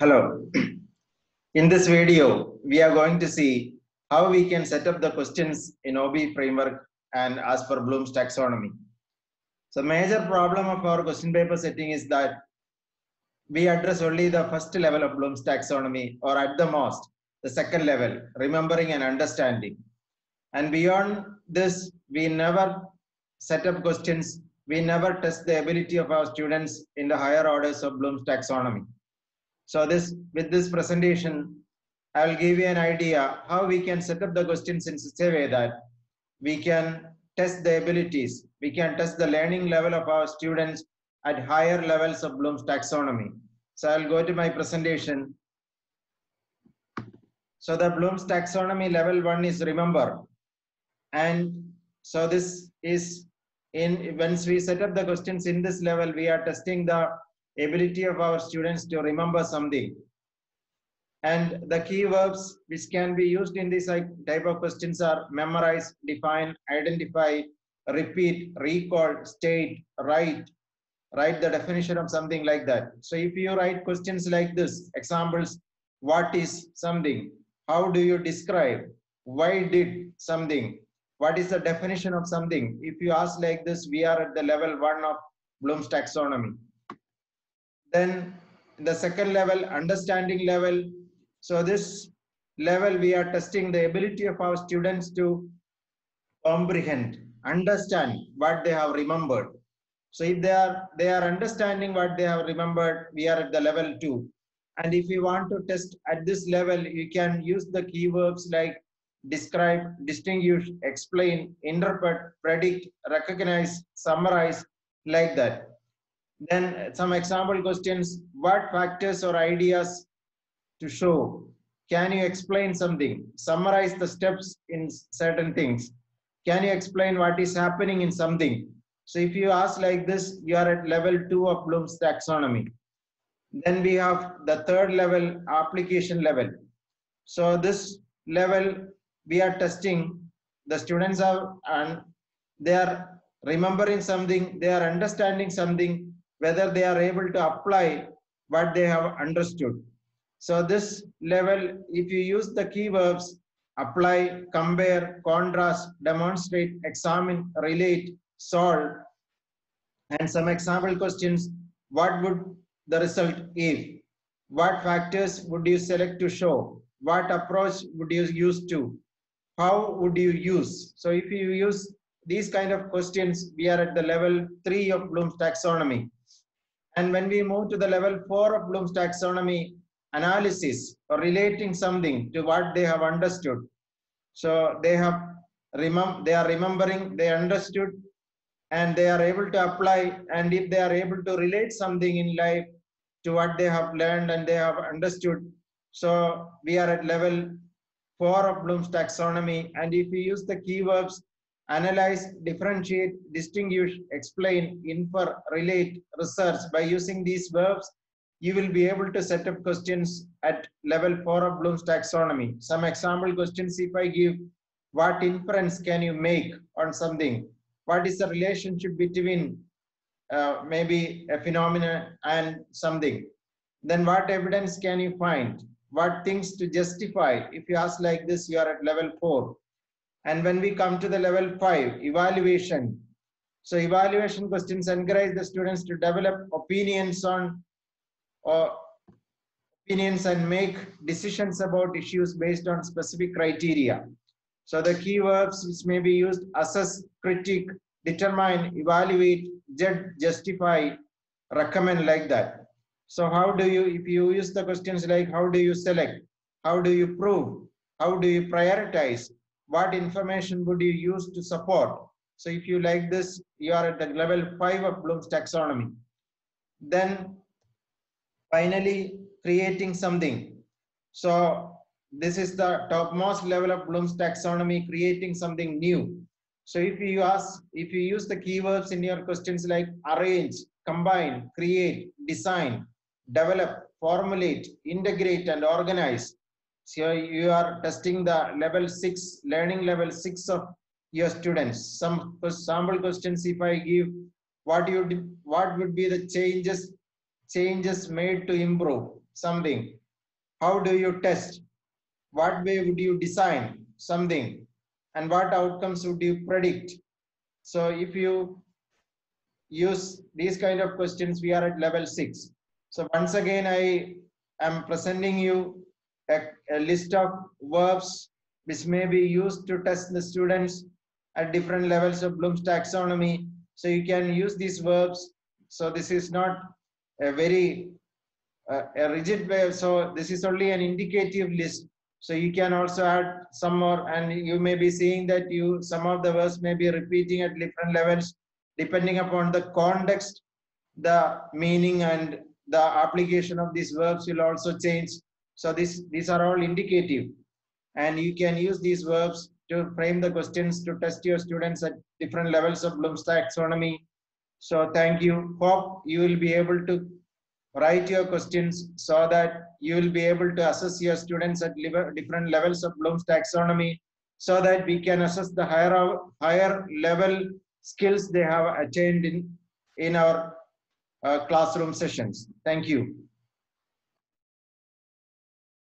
Hello. In this video, we are going to see how we can set up the questions in OBE framework and as per Bloom's taxonomy. So major problem of our question paper setting is that we address only the first level of Bloom's taxonomy or at the most the second level, remembering and understanding. And beyond this, we never set up questions. We never test the ability of our students in the higher orders of Bloom's taxonomy. So this with this presentation, I will give you an idea how we can set up the questions in such a way that we can test the abilities, we can test the learning level of our students at higher levels of Bloom's taxonomy. So I'll go to my presentation. So the Bloom's taxonomy level one is remember. And so this is in once we set up the questions in this level, we are testing the ability of our students to remember something. And the key verbs which can be used in this type of questions are memorize, define, identify, repeat, recall, state, write, write the definition of something like that. So if you write questions like this, examples, what is something? How do you describe? Why did something? What is the definition of something? If you ask like this, we are at the level one of Bloom's taxonomy. Then the second level, understanding level. So this level, we are testing the ability of our students to comprehend, understand what they have remembered. So if they are they are understanding what they have remembered, we are at the level two. And if you want to test at this level, you can use the keywords like describe, distinguish, explain, interpret, predict, recognize, summarize, like that. Then some example questions, what factors or ideas to show? Can you explain something? Summarize the steps in certain things. Can you explain what is happening in something? So if you ask like this, you are at level two of Bloom's taxonomy. Then we have the third level, application level. So this level, we are testing the students are and they are remembering something, they are understanding something, whether they are able to apply what they have understood. So this level, if you use the keywords, apply, compare, contrast, demonstrate, examine, relate, solve, and some example questions, what would the result if? What factors would you select to show? What approach would you use to? How would you use? So if you use these kind of questions, we are at the level three of Bloom's taxonomy. And when we move to the level four of Bloom's taxonomy, analysis or relating something to what they have understood. So they have remem they are remembering, they understood, and they are able to apply. And if they are able to relate something in life to what they have learned and they have understood. So we are at level four of Bloom's taxonomy. And if we use the keywords analyze, differentiate, distinguish, explain, infer, relate, research. By using these verbs, you will be able to set up questions at level 4 of Bloom's taxonomy. Some example questions if I give, what inference can you make on something? What is the relationship between uh, maybe a phenomenon and something? Then what evidence can you find? What things to justify? If you ask like this, you are at level 4. And when we come to the level five, evaluation. So evaluation questions encourage the students to develop opinions on or opinions and make decisions about issues based on specific criteria. So the key keywords which may be used, assess, critique, determine, evaluate, judge, justify, recommend like that. So how do you, if you use the questions like how do you select, how do you prove, how do you prioritize, what information would you use to support? So if you like this, you are at the level five of Bloom's taxonomy. Then finally creating something. So this is the topmost level of Bloom's taxonomy, creating something new. So if you ask, if you use the keywords in your questions like arrange, combine, create, design, develop, formulate, integrate, and organize, so you are testing the level six, learning level six of your students. Some sample questions, if I give, what you what would be the changes changes made to improve? something? How do you test? What way would you design something? And what outcomes would you predict? So if you use these kind of questions, we are at level six. So once again, I am presenting you a, a list of verbs which may be used to test the students at different levels of Bloom's taxonomy. So you can use these verbs. So this is not a very uh, a rigid way. So this is only an indicative list. So you can also add some more, and you may be seeing that you some of the verbs may be repeating at different levels depending upon the context, the meaning and the application of these verbs will also change. So this, these are all indicative. And you can use these verbs to frame the questions to test your students at different levels of Bloom's taxonomy. So thank you. Hope you will be able to write your questions so that you will be able to assess your students at different levels of Bloom's taxonomy so that we can assess the higher, higher level skills they have attained in, in our uh, classroom sessions. Thank you.